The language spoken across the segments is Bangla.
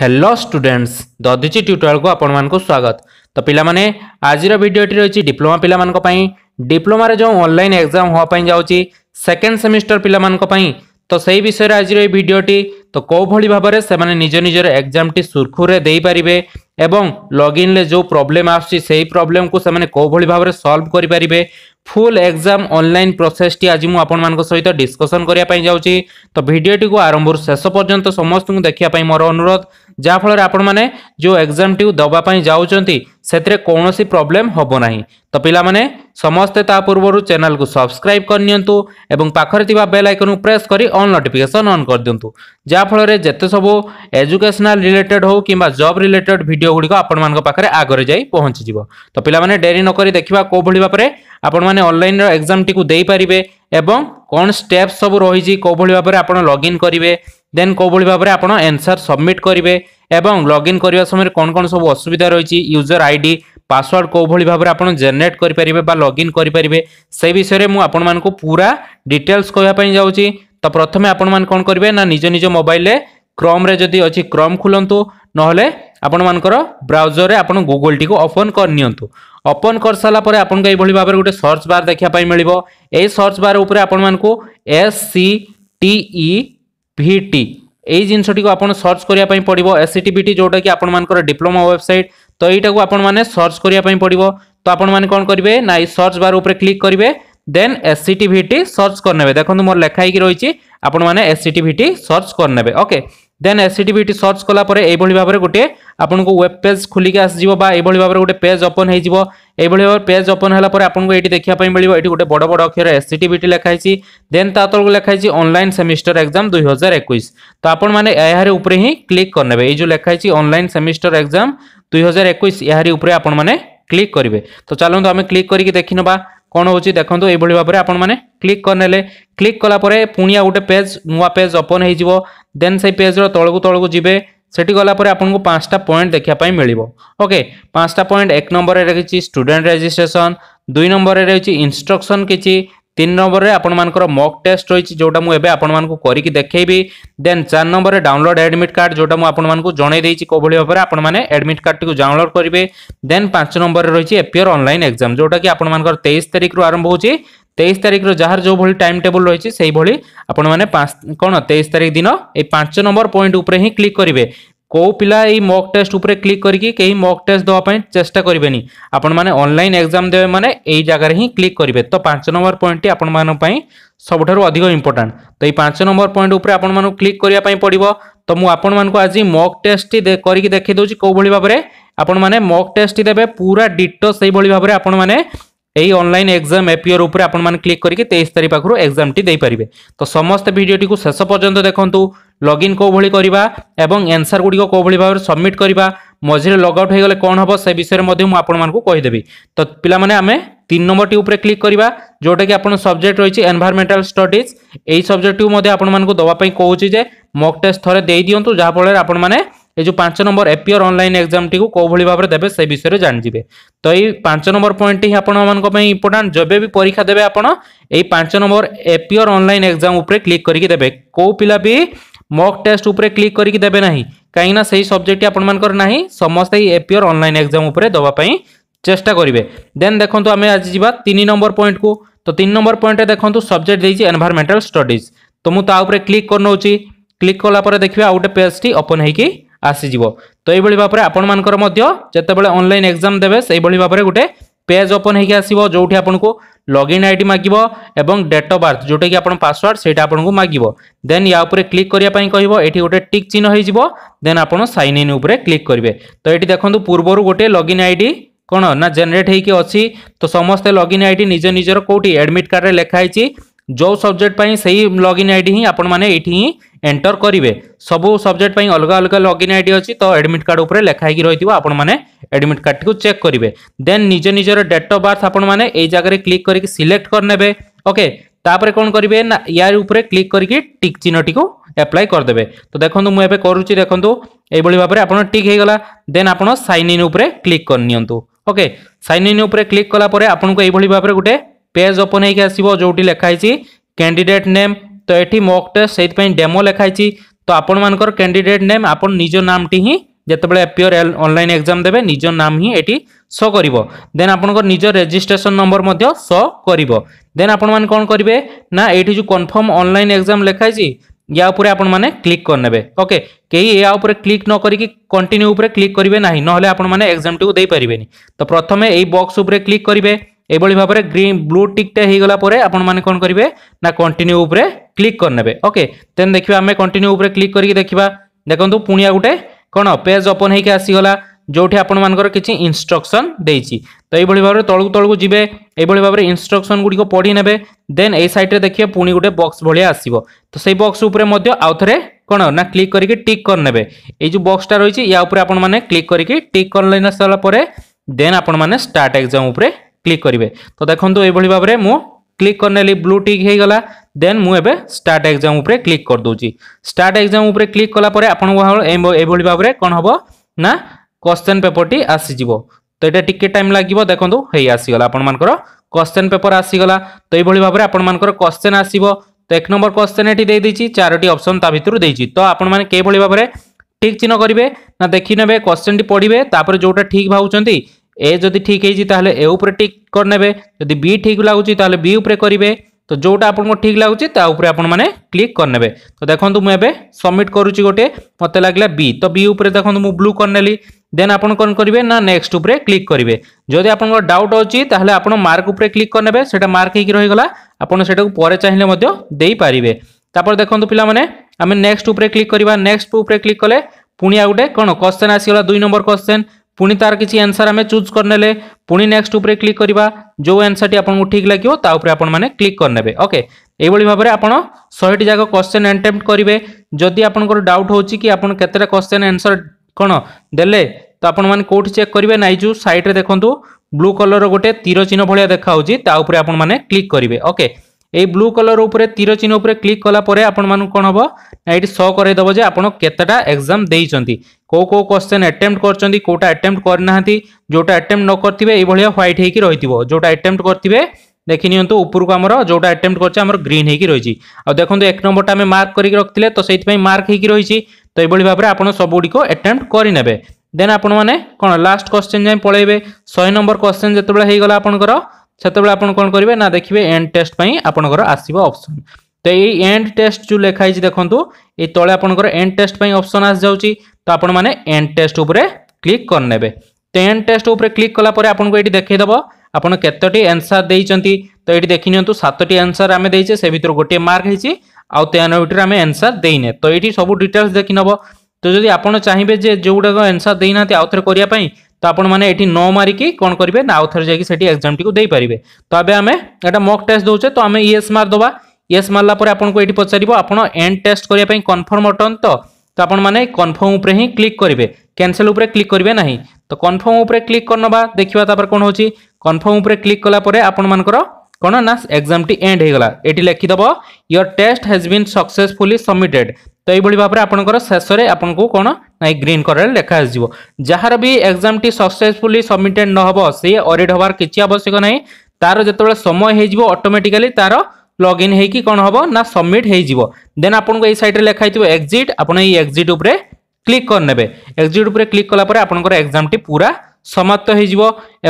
হ্যালো স্টুডেন্টস দধিচি টিউটোরিয়ালকু আপনার স্বাগত তো পিলামানে আজির ভিডিওটি রয়েছে ডিপ্লোমা পিলামানক পাই ডিপ্লোমার যে অনলাইন এক্সাম হওয়া পাই যাচ্ছি সেকেন্ড সেমিস্টার পিলামানক পাই তো সেই বিষয়ে আজির এই ভিডিওটি তো কোভাবে ভাবে সেমানে নিজ নিজের এক্সামটি সুরখুরে দেইপারিবে এবং লগইনরে যে প্রোবলেম আসছে সেই প্রোবলেমকু সেমানে কোভাবে ভাবে সলভ করিপারিবে ফুল এক্সাম অনলাইন প্রসেসটি আজ মু আপনার সহিত ডিসকসন করা যাচ্ছি তো ভিডিওটি আরম্ভ শেষ পর্যন্ত সমস্ত দেখা মোর অনুরোধ যাফলের আপনার যে এক্সামটি দেওয়া যাচ্ছেন সেতরে কৌশি প্রোবলেম হব না তো পিলা মানে ସମସ୍ତେ ତା ପୂର୍ବରୁ ଚ୍ୟାନେଲକୁ ସବସ୍କ୍ରାଇବ୍ କରିନିଅନ୍ତୁ ଏବଂ ପାଖରେ ଥିବା ବେଲ୍ ଆଇକନ୍କୁ ପ୍ରେସ୍ କରି ଅନ୍ ନୋଟିଫିକେସନ୍ ଅନ୍ କରିଦିଅନ୍ତୁ ଯାହାଫଳରେ ଯେତେ ସବୁ ଏଜୁକେସନାଲ୍ ରିଲେଟେଡ୍ ହେଉ କିମ୍ବା ଜବ୍ ରିଲେଟେଡ୍ ଭିଡ଼ିଓ ଗୁଡ଼ିକ ଆପଣମାନଙ୍କ ପାଖରେ ଆଗରେ ଯାଇ ପହଞ୍ଚିଯିବ ତ ପିଲାମାନେ ଡେରି ନକରି ଦେଖିବା କେଉଁଭଳି ଭାବରେ ଆପଣମାନେ ଅନଲାଇନ୍ର ଏକ୍ଜାମ୍ଟିକୁ ଦେଇପାରିବେ ଏବଂ କ'ଣ ଷ୍ଟେପ୍ ସବୁ ରହିଛି କେଉଁଭଳି ଭାବରେ ଆପଣ ଲଗ୍ଇନ୍ କରିବେ ଦେନ୍ କେଉଁଭଳି ଭାବରେ ଆପଣ ଏନ୍ସର୍ ସବମିଟ୍ କରିବେ ଏବଂ ଲଗ୍ଇନ୍ କରିବା ସମୟରେ କ'ଣ କ'ଣ ସବୁ ଅସୁବିଧା ରହିଛି ୟୁଜର୍ ଆଇ ଡି ପାସୱାର୍ଡ଼ କେଉଁଭଳି ଭାବରେ ଆପଣ ଜେନେରେଟ୍ କରିପାରିବେ ବା ଲଗ୍ଇନ୍ କରିପାରିବେ ସେ ବିଷୟରେ ମୁଁ ଆପଣମାନଙ୍କୁ ପୁରା ଡିଟେଲ୍ସ କହିବା ପାଇଁ ଯାଉଛି ତ ପ୍ରଥମେ ଆପଣମାନେ କ'ଣ କରିବେ ନା ନିଜ ନିଜ ମୋବାଇଲରେ କ୍ରମ୍ରେ ଯଦି ଅଛି କ୍ରମ୍ ଖୋଲନ୍ତୁ ନହେଲେ ଆପଣମାନଙ୍କର ବ୍ରାଉଜରରେ ଆପଣ ଗୁଗଲଟିକୁ ଓପନ୍ କରିନିଅନ୍ତୁ ଓପନ୍ କରିସାରିଲା ପରେ ଆପଣଙ୍କୁ ଏଇଭଳି ଭାବରେ ଗୋଟେ ସର୍ଚ୍ଚ ବାର୍ ଦେଖିବା ପାଇଁ ମିଳିବ ଏଇ ସର୍ଚ୍ଚ ବାର୍ ଉପରେ ଆପଣମାନଙ୍କୁ ଏସ୍ ସି ଟି ଇ ଭି ଟି ଏଇ ଜିନିଷଟିକୁ ଆପଣ ସର୍ଚ୍ଚ କରିବା ପାଇଁ ପଡ଼ିବ ଏସ୍ ସି ଟି ଭି ଟି ଯେଉଁଟାକି ଆପଣମାନଙ୍କର ଡିପ୍ଲୋମା ୱେବସାଇଟ୍ ତ ଏଇଟାକୁ ଆପଣମାନେ ସର୍ଚ୍ଚ କରିବା ପାଇଁ ପଡ଼ିବ ତ ଆପଣମାନେ କ'ଣ କରିବେ ନା ଏଇ ସର୍ଚ୍ଚ ବାର୍ ଉପରେ କ୍ଲିକ୍ କରିବେ then S C T V T search କରିନେବେ ଦେଖନ୍ତୁ ମୋର ଲେଖା ହେଇକି ରହିଛି ଆପଣମାନେ S C T V T search କରିନେବେ ଓକେ ଦେନ୍ ଏସିଟିଭିଟି ସର୍ଚ୍ଚ କଲାପରେ ଏଇଭଳି ଭାବରେ ଗୋଟିଏ ଆପଣଙ୍କୁ ୱେବ୍ ପେଜ୍ ଖୋଲିକି ଆସିଯିବ ବା ଏଇଭଳି ଭାବରେ ଗୋଟେ ପେଜ୍ ଓପନ୍ ହେଇଯିବ ଏଇଭଳି ଭାବରେ ପେଜ୍ ଓପନ୍ ହେଲା ପରେ ଆପଣଙ୍କୁ ଏଇଠି ଦେଖିବା ପାଇଁ ମିଳିବ ଏଠି ଗୋଟେ ବଡ଼ ବଡ଼ ଅକ୍ଷର ଏସିଟିଭିଟି ଲେଖାହେଇଛି ଦେନ୍ ତା ତଳକୁ ଲେଖାହେଇଛି ଅନଲାଇନ୍ ସେମିଷ୍ଟର ଏକ୍ଜାମ୍ ଦୁଇ ହଜାର ଏକୋଇଶ ତ ଆପଣମାନେ ଏହାରି ଉପରେ ହିଁ କ୍ଲିକ୍ କରିନେବେ ଏଇ ଯେଉଁ ଲେଖାହେଇଛି ଅନଲାଇନ୍ ସେମିଷ୍ଟର ଏକ୍ଜାମ୍ ଦୁଇ ହଜାର ଏକୋଇଶ ଏହାରି ଉପରେ ଆପଣମାନେ କ୍লিক করবে তো চলুন আমি ক্লিক করি দেখি নেবা କ'ଣ ହେଉଛି ଦେଖନ୍ତୁ ଏଇଭଳି ଭାବରେ ଆପଣମାନେ କ୍ଲିକ୍ କରିନେଲେ କ୍ଲିକ୍ କଲାପରେ ପୁଣି ଆଉ ଗୋଟେ ପେଜ୍ ନୂଆ ପେଜ୍ ଓପନ୍ ହେଇଯିବ ଦେନ୍ ସେଇ ପେଜ୍ର ତଳକୁ ତଳକୁ ଯିବେ ସେଠି ଗଲାପରେ ଆପଣଙ୍କୁ ପାଞ୍ଚଟା ପଏଣ୍ଟ ଦେଖିବା ପାଇଁ ମିଳିବ ଓକେ ପାଞ୍ଚଟା ପଏଣ୍ଟ ଏକ ନମ୍ବରରେ ରହିଛି ଷ୍ଟୁଡେଣ୍ଟ ରେଜିଷ୍ଟ୍ରେସନ୍ ଦୁଇ ନମ୍ବରରେ ରହିଛି ଇନଷ୍ଟ୍ରକ୍ସନ୍ କିଛି তিন নম্বরে আপনার মক টেস্ট রয়েছে যেটা মু এবে আপনার করি দেখেবি দেন চার নম্বরে ডাউনলোড আডমিট কার্ড যেটা মু আপনার জনাই দিয়েছি কোভাবে ভাবে আপনার আডমিট কার্ডটি ডাউনলোড করবে দেন পাঁচ নম্বরে রয়েছে এপিওর অনলাইন এক্সাম যেটা কি আপনার তেইশ তারিখ রু আরম্ভ হচ্ছে তেইশ তারিখর যার যেভাবে টাইম টেবল রয়েছে সেইভাবে আপনার পাঁচ কোণ তেইশ তারিখ দিন এই পাঁচ নম্বর পয়েন্ট উপরে হি ক্লিক করবে କେଉଁ ପିଲା ଏଇ ମକ୍ ଟେଷ୍ଟ ଉପରେ କ୍ଲିକ୍ କରିକି କେହି ମକ୍ ଟେଷ୍ଟ ଦେବା ପାଇଁ ଚେଷ୍ଟା କରିବେନି ଆପଣମାନେ ଅନଲାଇନ୍ ଏକ୍ଜାମ୍ ଦେବେ ମାନେ ଏଇ ଜାଗାରେ ହିଁ କ୍ଲିକ୍ କରିବେ ତ ପାଞ୍ଚ ନମ୍ବର ପଏଣ୍ଟଟି ଆପଣମାନଙ୍କ ପାଇଁ ସବୁଠାରୁ ଅଧିକ ଇମ୍ପୋର୍ଟାଣ୍ଟ ତ ଏଇ ପାଞ୍ଚ ନମ୍ବର ପଏଣ୍ଟ ଉପରେ ଆପଣମାନଙ୍କୁ କ୍ଲିକ୍ କରିବା ପାଇଁ ପଡ଼ିବ ତ ମୁଁ ଆପଣମାନଙ୍କୁ ଆଜି ମକ୍ ଟେଷ୍ଟଟି କରିକି ଦେଖାଇ ଦେଉଛି କେଉଁଭଳି ଭାବରେ ଆପଣମାନେ ମକ୍ ଟେଷ୍ଟଟି ଦେବେ ପୁରା ଡିଟୋ ସେଇଭଳି ଭାବରେ ଆପଣମାନେ এই অনলাইন एग्जाम এপিয়ার উপরে আপন মান ক্লিক করিকে 23 তারিখাকৰু এক্সামটি দেই পৰিবে তো সমস্ত ভিডিওটি কো শেষ পৰ্যন্ত দেখোন্তু লগইন কো ভলি কৰিবা এবং আনসার গুডি কো কো ভলি বাৰ সাবমিট কৰিবা মজিলে লগ আউট হৈ গলে কোন হব সেই বিষয়ৰ মধ্যে মই আপন মানক ক'ই দেবি তো পিলা মানে আমি 3 নম্বৰ টি ওপৰে ক্লিক কৰিবা যোটা কি আপন সাবজেক্ট ৰইচি এনভায়রনমেন্টাল স্টডিজ এই সাবজেক্টটো মধে আপন মানক দবা পই কোচি যে মক টেস থৰে দেই দিওঁতু যা পলৰ আপন মানে ଏ ଯେଉଁ ପାଞ୍ଚ ନମ୍ବର ଏପିଅର ଅନଲାଇନ୍ ଏକ୍ଜାମଟିକୁ କେଉଁଭଳି ଭାବରେ ଦେବେ ସେ ବିଷୟରେ ଜାଣିଯିବେ ତ ଏଇ ପାଞ୍ଚ ନମ୍ବର ପଏଣ୍ଟଟି ହିଁ ଆପଣମାନଙ୍କ ପାଇଁ ଇମ୍ପୋର୍ଟାଣ୍ଟ ଯେବେ ବି ପରୀକ୍ଷା ଦେବେ ଆପଣ ଏଇ ପାଞ୍ଚ ନମ୍ବର ଏପିଅର ଅନଲାଇନ୍ ଏକ୍ଜାମ ଉପରେ କ୍ଲିକ୍ କରିକି ଦେବେ କେଉଁ ପିଲା ବି ମକ୍ ଟେଷ୍ଟ ଉପରେ କ୍ଲିକ୍ କରିକି ଦେବେ ନାହିଁ କାହିଁକିନା ସେହି ସବଜେକ୍ଟଟି ଆପଣମାନଙ୍କର ନାହିଁ ସମସ୍ତେ ଏଇ ଏପିଅର ଅନଲାଇନ୍ ଏକ୍ଜାମ ଉପରେ ଦେବା ପାଇଁ ଚେଷ୍ଟା କରିବେ ଦେନ୍ ଦେଖନ୍ତୁ ଆମେ ଆଜି ଯିବା ତିନି ନମ୍ବର ପଏଣ୍ଟକୁ ତ ତିନି ନମ୍ବର ପଏଣ୍ଟରେ ଦେଖନ୍ତୁ ସବଜେକ୍ଟ ଦେଇଛି ଏନଭାରମେଣ୍ଟାଲ ଷ୍ଟଡିଜ୍ ତ ମୁଁ ତା ଉପରେ କ୍ଲିକ୍ କରିନେଉଛି କ୍ଲିକ୍ କଲା ପରେ ଦେଖିବା ଆଉ ଗୋଟେ ପେଜ୍ଟି ଓପନ୍ ହେଇକି ଆସିଯିବ ତ ଏଇଭଳି ଭାବରେ ଆପଣମାନଙ୍କର ମଧ୍ୟ ଯେତେବେଳେ ଅନଲାଇନ୍ ଏକ୍ଜାମ୍ ଦେବେ ସେଇଭଳି ଭାବରେ ଗୋଟେ ପେଜ୍ ଓପନ୍ ହେଇକି ଆସିବ ଯେଉଁଠି ଆପଣଙ୍କୁ ଲଗ୍ଇନ୍ ଆଇଡ଼ି ମାଗିବ ଏବଂ ଡେଟ୍ ଅଫ୍ ବାର୍ଥ ଯେଉଁଟାକି ଆପଣ ପାସୱାର୍ଡ଼ ସେଇଟା ଆପଣଙ୍କୁ ମାଗିବ ଦେନ୍ ୟା ଉପରେ କ୍ଲିକ୍ କରିବା ପାଇଁ କହିବ ଏଠି ଗୋଟେ ଟିକ୍ ଚିହ୍ନ ହେଇଯିବ ଦେନ୍ ଆପଣ ସାଇନ୍ ଇନ୍ ଉପରେ କ୍ଲିକ୍ କରିବେ ତ ଏଠି ଦେଖନ୍ତୁ ପୂର୍ବରୁ ଗୋଟେ ଲଗ୍ଇନ୍ ଆଇଡ଼ି କ'ଣ ନା ଜେନେରେଟ୍ ହେଇକି ଅଛି ତ ସମସ୍ତେ ଲଗ୍ଇନ୍ ଆଇଡ଼ି ନିଜ ନିଜର କେଉଁଠି ଆଡ଼ମିଟ୍ କାର୍ଡ଼ରେ ଲେଖା ହେଇଛି ଯେଉଁ ସବଜେକ୍ଟ ପାଇଁ ସେଇ ଲଗ୍ଇନ୍ ଆଇଡି ହିଁ ଆପଣମାନେ ଏଇଠି ହିଁ ଏଣ୍ଟର କରିବେ ସବୁ ସବଜେକ୍ଟ ପାଇଁ ଅଲଗା ଅଲଗା ଲଗ୍ଇନ୍ ଆଇଡି ଅଛି ତ ଆଡ଼ମିଟ୍ କାର୍ଡ଼ ଉପରେ ଲେଖା ହେଇକି ରହିଥିବ ଆପଣମାନେ ଆଡ଼ମିଟ୍ କାର୍ଡ଼ଟିକୁ ଚେକ୍ କରିବେ ଦେନ୍ ନିଜ ନିଜର ଡେଟ୍ ଅଫ୍ ବାର୍ଥ ଆପଣମାନେ ଏଇ ଜାଗାରେ କ୍ଲିକ୍ କରିକି ସିଲେକ୍ଟ କରିନେବେ ଓକେ ତାପରେ କ'ଣ କରିବେ ନା ୟାରି ଉପରେ କ୍ଲିକ୍ କରିକି ଟିକ୍ ଚିହ୍ନଟିକୁ ଆପ୍ଲାଏ କରିଦେବେ ତ ଦେଖନ୍ତୁ ମୁଁ ଏବେ କରୁଛି ଦେଖନ୍ତୁ ଏଇଭଳି ଭାବରେ ଆପଣ ଟିକ୍ ହେଇଗଲା ଦେନ୍ ଆପଣ ସାଇନ୍ ଇନ୍ ଉପରେ କ୍ଲିକ୍ କରିନିଅନ୍ତୁ ଓକେ ସାଇନ୍ ଇନ୍ ଉପରେ କ୍ଲିକ୍ କଲା ପରେ ଆପଣଙ୍କୁ ଏଇଭଳି ଭାବରେ ଗୋଟେ পেজ ওপন হয়েকি আসব যেটি লেখা হয়েছি ক্যান্ডিডেট নেম তো এটি মক টেস্ট সেইপাই ডেমো লেখা হয়েছি তো আপনার ক্যান্ডিডেট নেম আপনার নিজ নামটি হি যেতবে এপিওর অনলাইন এক্সাম দেবে নিজ নাম হি এটি শো করব দেন আপনার নিজ রেজিষ্ট্রেসন নম্বর মধ্যে শো করব দেন আপনার কম করবে না এইটি যে কনফর্ম অনলাইন এক্সাম লেখা হয়েছি या उपर आपण क्लिक करने ओके कई या उपर क्लिक न करी कंटिन्यू उपर क्लिक करेंगे ना ना आपण मैंने एक्जाम टी दे पारे तो प्रथम यही बक्स उपर क्लिक करेंगे এইভাবে ভাবে গ্রিন ব্লু টিকটা হয়েগলা পরে আপনার কম করবে না কন্টিনিউ উপরে ক্লিক করে ওকে দেন দেখবা আমি কন্টিনিউ উপরে ক্লিক করি দেখা দেখুন পুঁ গোটে কোণ পেজ ওপন হয়েকি আসিগলা ଯେଉଁଠି ଆପଣମାନଙ୍କର କିଛି ଇନଷ୍ଟ୍ରକ୍ସନ୍ ଦେଇଛି ତ ଏଇଭଳି ଭାବରେ ତଳକୁ ତଳକୁ ଯିବେ ଏଇଭଳି ଭାବରେ ଇନଷ୍ଟ୍ରକ୍ସନ୍ ଗୁଡ଼ିକ ପଢ଼ି ନେବେ ଦେନ୍ ଏଇ ସାଇଟ୍ରେ ଦେଖିବେ ପୁଣି ଗୋଟେ ବକ୍ସ ଭଳିଆ ଆସିବ ତ ସେଇ ବକ୍ସ ଉପରେ ମଧ୍ୟ ଆଉ ଥରେ କ'ଣ ନା କ୍ଲିକ୍ କରିକି ଟିକ୍ କରିନେବେ ଏଇ ଯେଉଁ ବକ୍ସଟା ରହିଛି ୟା ଉପରେ ଆପଣମାନେ କ୍ଲିକ୍ କରିକି ଟିକ୍ କରିନେଇ ସାରିଲା ପରେ ଦେନ୍ ଆପଣମାନେ ଷ୍ଟାର୍ଟ ଏକ୍ଜାମ୍ ଉପରେ क्लिक करेंगे तो देखो ये भाव में मुझे क्लिक करने ब्लू टिक होगा देन मुझे स्टार्ट एग्जाम क्लिक करदे स्टार्ट एग्जाम क्लिक कलापर आपड़ी भाव में कौन हम ना क्वेश्चन पेपर टी आसीज तो ये टी टाइम लगे देखो हे आसीगला आपर क्वेश्चन पेपर आसीगला तो ये भाव में आपर क्वेश्चन आसो तो एक नंबर क्वेश्चन ये दे देती चारोटी अप्सन ता तो आपने किभली भाव में ठीक चिन्ह करेंगे ना देखने क्वेश्चन टी पढ़े तापर जोटा ठीक भावुंट এ যদি ঠিক হয়েছি তাহলে এ উপরে টিক করে যদি বি ঠিক লাগুছি তাহলে বি উপরে করবে তো যেটা আপনার ঠিক লাগুচি তা উপরে আপনার ক্লিক করে তো দেখুন মু এবে সবমিট করুচি গোটে মতো লাগলা বি তো বি উপরে দেখুন মু ব্লু করেনেলি দেন আপনার কম করবে না নেক্সট উপরে ক্লিক করবে যদি আপনার ডাউট অছি তাহলে আপনার মার্ক উপরে ক্লিক করে সেটা মার্ক হয়েকি রয়েগলা আপনার সেটা পরে চাইলে দিয়ে তাপরে দেখুন পিলা মানে আমি নেক্সট উপরে ক্লিক করা নেক্সট উপরে ক্লিক কলে পুঁ আউ গোটে কোণ কোশ্চেন আসিগলা দুই নম্বর কোশ্চেন ପୁଣି ତାର କିଛି ଆନ୍ସର୍ ଆମେ ଚୁଜ୍ କରିନେଲେ ପୁଣି ନେକ୍ସଟ ଉପରେ କ୍ଲିକ୍ କରିବା ଯେଉଁ ଆନ୍ସର୍ଟି ଆପଣଙ୍କୁ ଠିକ୍ ଲାଗିବ ତା ଉପରେ ଆପଣମାନେ କ୍ଲିକ୍ କରିନେବେ ଓକେ ଏଇଭଳି ଭାବରେ ଆପଣ ଶହେଟି ଯାକ କ୍ୱେଶ୍ଚେନ୍ ଆଟେମ୍ପ୍ଟ କରିବେ ଯଦି ଆପଣଙ୍କର ଡାଉଟ୍ ହେଉଛି କି ଆପଣ କେତେଟା କ୍ୱେଶ୍ଚେନ୍ ଆନ୍ସର୍ କ'ଣ ଦେଲେ ତ ଆପଣମାନେ କେଉଁଠି ଚେକ୍ କରିବେ ନାଇଁ ଯେଉଁ ସାଇଡ଼୍ରେ ଦେଖନ୍ତୁ ବ୍ଲୁ କଲର୍ର ଗୋଟେ ତୀର ଚିହ୍ନ ଭଳିଆ ଦେଖାହେଉଛି ତା ଉପରେ ଆପଣମାନେ କ୍ଲିକ୍ କରିବେ ଓକେ এই ব্লু কলর উপরে তীর চিহ্ন উপরে ক্লিক কলা পরে আপনার কম হব না এটি শো করাই দেব যে আপনার কতটা এক্সাম দিয়েছেন কেউ কেউ কোশ্চেন আটেম্প্ট করছেন কোটা আটেম্প্ট করে না যেটা আটেম্প্ট নকরিবে এইভাবে হোয়াইট হয়েকি রয়েছে যেটা আটেম্প্ট করবে দেখি নিহত উপরকু আমার যেটা আটেম্প্ট করছে আমার গ্রিন হয়েকি রয়েছে আখন এক নম্বরটা আমি মার্ক করি রাখলে তো সেইপাই মার্ক হয়েকি রয়েছে তো এইভাবে ভাবে আপনার সবুগুড়ি আটেম্প্ট করে নেবে দেন আপনার কোণ লাস্ট কোশ্চেন যাই পলাইবে শহে নম্বর কোশ্চেন যেতবে হয়ে গলা আপনার সেতবে আপনার কোণ করবে না দেখবে এন্ড টেস্ট পাই আপনার আসব অপসন তো এই এন্ড টেস্ট যে লেখা হয়েছে দেখুন এই তলে আপনার এন্ড টেস্ট পাই অপসন আসি যাচ্ছি তো আপনার মানে এন্ড টেস্ট উপরে ক্লিক করে তো এন্ড টেস্ট উপরে ক্লিক কলাপরে আপনার এটি দেখাইদেব আপনার কতটি আনসার দিয়েছেন তো এটি দেখি নিহতু সাতটি আনসার আমি দিয়েছে সে ভিতর গোটিয়ে মার্ক হয়েছে আউ তেয়ানবেটির আমি আনসার দিইনে তো এটি সবু ডিটেলস দেখি নেব তো যদি আপনার চাইবে যে যেগুড়া আনসার দিই না আউথরে করা তো আপনার এটি ন মারিকি কোণ করবে না আউথরে যাই সেটি এক্সামটিকে দিয়ে তো এবে আমি এটা মক টেস্ট দৌছে তো আমি ইয়েস মারিদবা ইয়েস মারা পরে আপনার এটি পচার আপনার এন্ড টেস্ট করা কনফর্ম অটন তো তো আপনার কনফর্ম মানে উপরে হি ক্লিক করবে ক্যানসেল উপরে ক্লিক করবে না তো কনফর্ম উপরে ক্লিক করে নেবা দেখা তাপরে কোণ হচ্ছে কনফর্ম উপরে ক্লিক কলাপরে আপনার কোন না এক্সামটি এন্ড হয়ে গলা এটি লিখিদেব your test has been successfully submitted তো এইভাবে ভাবে আপনার শেষে আপনার কোণ না এই গ্রিন কলর লেখা আসব যার বি এক্সামটি সকসেসফুলি সবমিটেড নহব সি অডিট হবার কিছু আবশ্যক না তার যেতবে সময় হয়ে যাব অটোমেটিকালি তার লগ ইন হয়েকি কোণ হব না সবমিট হয়ে যাব দেন আপনার এই সাইডে লেখা হয়ে এক্সিট আপনার এই এক্সিট উপরে ক্লিক করে নেবে এক্সিট উপরে ক্লিক কলাপরে আপনার এক্সামটি পুরা সমাপ্ত হয়ে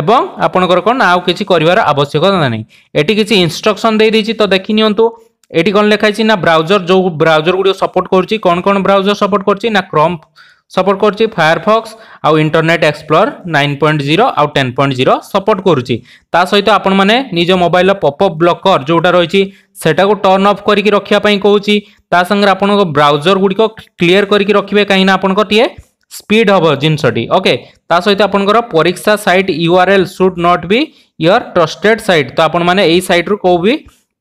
এবং আপনার কোণ আউ কিছু করবার আবশ্যকতা নাই এটি কিছু ইনস্ট্রকশন দিয়ে দিয়েছি তো দেখি নিহতু এটি কোণ লেখা হয়েছে না ব্রাউজর যে ব্রাউজর গুড়ি সপোর্ট করছি কোণ কোণ ব্রাউজর সপোর্ট করছি না ক্রম সপোর্ট করছি ফায়ারফক্স আউ Internet Explorer nine point zero আউ টেন পয়েন্ট জিরো সপোর্ট করছি তা সহিত আপনার নিজ মোবাইলর পপঅপ ব্লকর যেটা রয়েছে সেটা টর্ন অফ করি রাখা কৌছি তা সাথে আপনার ব্রাউজর গুড়ি ক্লিয়ার করি রাখবে কিনা আপনার টিকিয়ে ସ୍ପିଡ୍ ହେବ ଜିନିଷଟି ଓକେ ତା ସହିତ ଆପଣଙ୍କର ପରୀକ୍ଷା site U R L should not be your trusted site ତ ଆପଣମାନେ ଏଇ ସାଇଟ୍ରୁ କେଉଁ ବି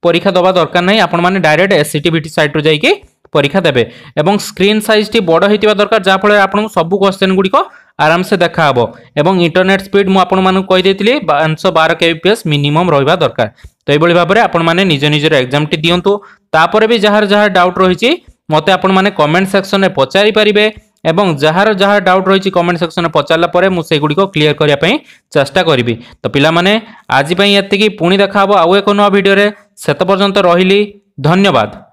ପରୀକ୍ଷା ଦେବା ଦରକାର ନାହିଁ ଆପଣମାନେ direct S C T V T ସାଇଟ୍ରୁ ଯାଇକି ପରୀକ୍ଷା ଦେବେ ଏବଂ ସ୍କ୍ରିନ୍ ସାଇଜ୍ଟି ବଡ଼ ହୋଇଥିବା ଦରକାର ଯାହାଫଳରେ ଆପଣଙ୍କୁ ସବୁ କ୍ୱେଶ୍ଚନ୍ ଗୁଡ଼ିକ ଆରାମସେ ଦେଖାହେବ ଏବଂ ଇଣ୍ଟରନେଟ୍ ସ୍ପିଡ୍ ମୁଁ ଆପଣମାନଙ୍କୁ କହିଦେଇଥିଲି ପାଞ୍ଚଶହ ବାର କେବିପିଏସ୍ ମିନିମମ୍ ରହିବା ଦରକାର ତ ଏଇଭଳି ଭାବରେ ଆପଣମାନେ ନିଜ ନିଜର ଏକ୍ଜାମ୍ଟି ଦିଅନ୍ତୁ ତାପରେ ବି ଯାହାର ଯାହା ଡାଉଟ୍ ରହିଛି ମୋତେ ଆପଣମାନେ କମେଣ୍ଟ ସେକ୍ସନରେ ପଚାରି ପାରିବେ এবং ଯାହାର ଯାହା ଡାଉଟ୍ ରହିଛି କମେଣ୍ଟ ସେକ୍ସନରେ ପଚାରିଲା ପରେ ମୁଁ ସେଗୁଡ଼ିକ କ୍ଲିଅର କରିବା ପାଇଁ ଚେଷ୍ଟା କରିବି ତ ପିଲାମାନେ ଆଜି ପାଇଁ ଏତିକି ପୁଣି ଦେଖାହେବ ଆଉ ଏକ ନୂଆ ଭିଡ଼ିଓରେ ସେତେ ପର୍ଯ୍ୟନ୍ତ ରହିଲି ଧନ୍ୟବାଦ